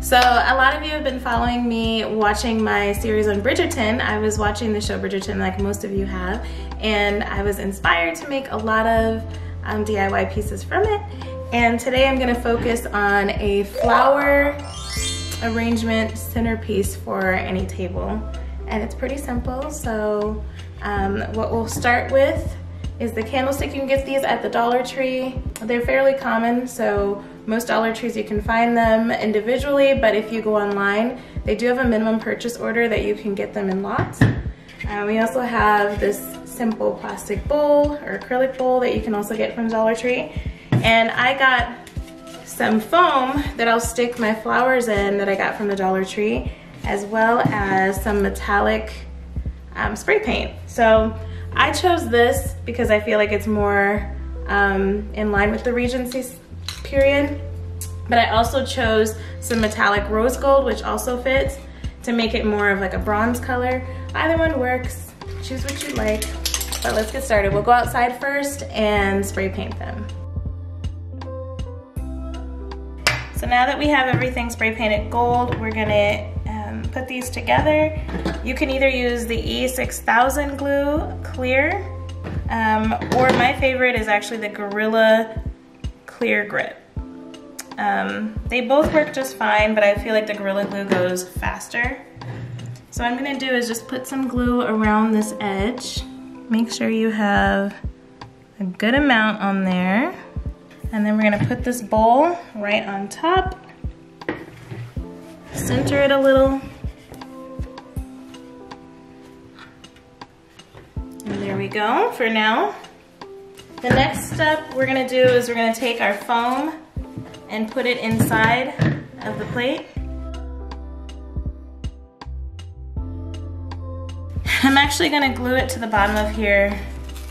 So a lot of you have been following me watching my series on Bridgerton. I was watching the show Bridgerton like most of you have, and I was inspired to make a lot of um, DIY pieces from it. And today I'm gonna focus on a flower arrangement centerpiece for any table. And it's pretty simple, so um, what we'll start with is the candlestick. You can get these at the Dollar Tree. They're fairly common, so most Dollar Trees you can find them individually, but if you go online, they do have a minimum purchase order that you can get them in lots. Um, we also have this simple plastic bowl or acrylic bowl that you can also get from Dollar Tree. And I got some foam that I'll stick my flowers in that I got from the Dollar Tree, as well as some metallic um, spray paint. So I chose this because I feel like it's more um, in line with the Regency period. But I also chose some metallic rose gold, which also fits to make it more of like a bronze color. Either one works, choose what you like. But let's get started. We'll go outside first and spray paint them. So now that we have everything spray painted gold, we're gonna um, put these together. You can either use the E6000 glue clear, um, or my favorite is actually the Gorilla Clear Grip. Um, they both work just fine, but I feel like the Gorilla Glue goes faster. So what I'm gonna do is just put some glue around this edge. Make sure you have a good amount on there. And then we're gonna put this bowl right on top. Center it a little. And there we go for now. The next step we're gonna do is we're gonna take our foam and put it inside of the plate. I'm actually gonna glue it to the bottom of here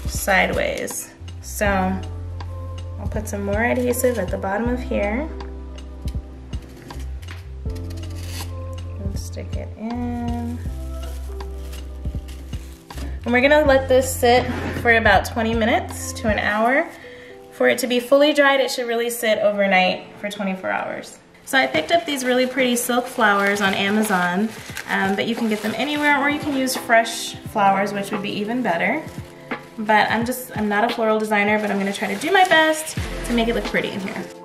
sideways. So I'll put some more adhesive at the bottom of here. And stick it in. And we're gonna let this sit for about 20 minutes to an hour. For it to be fully dried, it should really sit overnight for 24 hours. So I picked up these really pretty silk flowers on Amazon, um, but you can get them anywhere or you can use fresh flowers, which would be even better. But I'm just, I'm not a floral designer, but I'm gonna try to do my best to make it look pretty in here.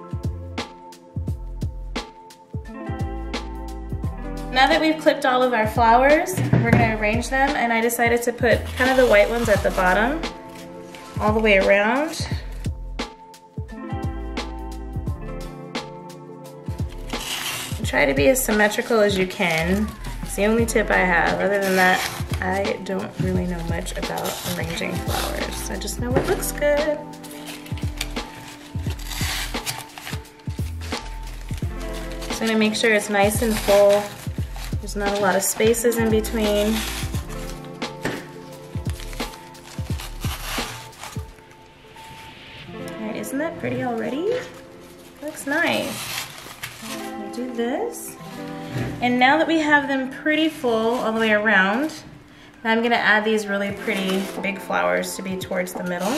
Now that we've clipped all of our flowers, we're gonna arrange them and I decided to put kind of the white ones at the bottom, all the way around. Try to be as symmetrical as you can. It's the only tip I have. Other than that, I don't really know much about arranging flowers. I just know it looks good. Just gonna make sure it's nice and full. There's not a lot of spaces in between. Isn't that pretty already? Looks nice. We'll do this. And now that we have them pretty full all the way around, I'm gonna add these really pretty big flowers to be towards the middle.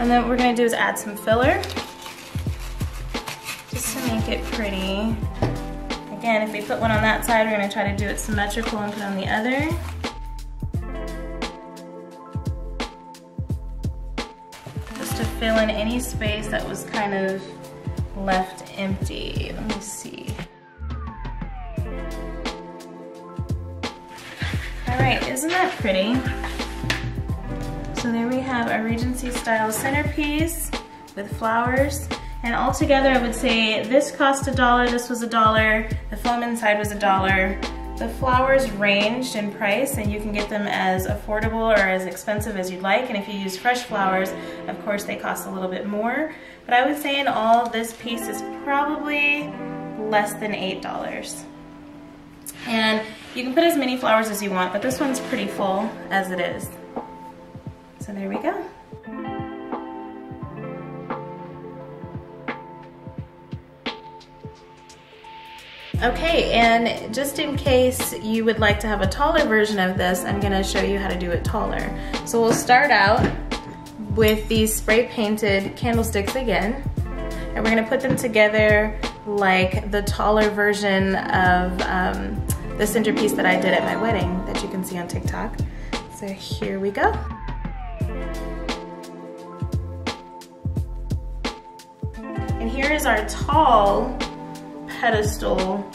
And then what we're gonna do is add some filler, just to make it pretty. Again, if we put one on that side, we're gonna try to do it symmetrical and put on the other. Just to fill in any space that was kind of left empty. Let me see. All right, isn't that pretty? So there we have our Regency style centerpiece with flowers. And all together, I would say this cost a dollar, this was a dollar, the foam inside was a dollar. The flowers ranged in price and you can get them as affordable or as expensive as you'd like. And if you use fresh flowers, of course they cost a little bit more. But I would say in all, this piece is probably less than $8. And you can put as many flowers as you want, but this one's pretty full as it is. So there we go. Okay, and just in case you would like to have a taller version of this, I'm gonna show you how to do it taller. So we'll start out with these spray painted candlesticks again, and we're gonna put them together like the taller version of um, the centerpiece that I did at my wedding that you can see on TikTok. So here we go. Here is our tall pedestal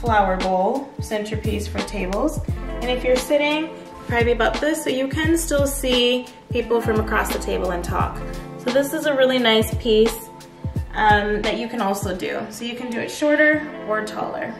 flower bowl centerpiece for tables. And if you're sitting, probably about this, so you can still see people from across the table and talk. So this is a really nice piece um, that you can also do. So you can do it shorter or taller.